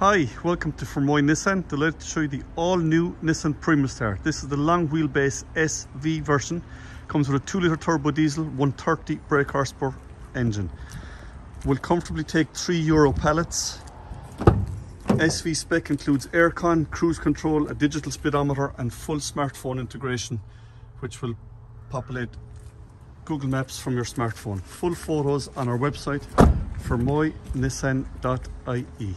Hi, welcome to Fermoy Nissan. Delighted to show you the all-new Nissan Primastar. This is the long wheelbase SV version. Comes with a 2 litre turbo diesel, 130 brake horsepower engine. Will comfortably take 3 euro pallets. SV spec includes aircon, cruise control, a digital speedometer and full smartphone integration which will populate Google Maps from your smartphone. Full photos on our website fermoynissan.ie.